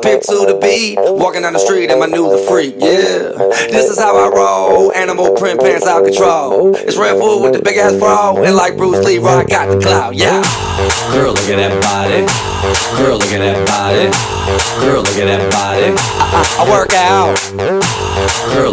I pimp to the beat, walking down the street and my new the freak, yeah. This is how I roll, animal print pants out control. It's Redfoo with the big ass bro, and like Bruce Lee, I got the clout, yeah. Girl, look at that body. Girl, look at that body. Girl, look at that body. I, I work out.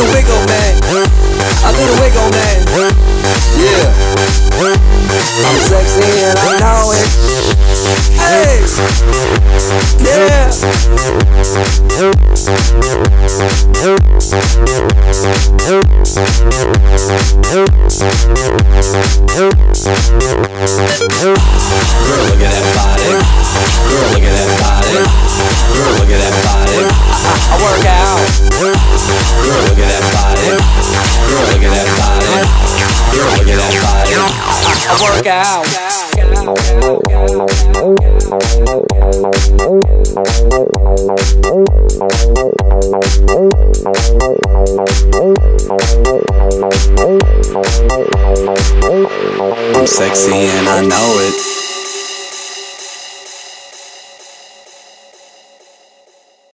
Do the wiggle, man. I do the wiggle, man. Yeah. I'm sexy and I know it. Hey. Yeah. Work out. I'm sexy and I know it.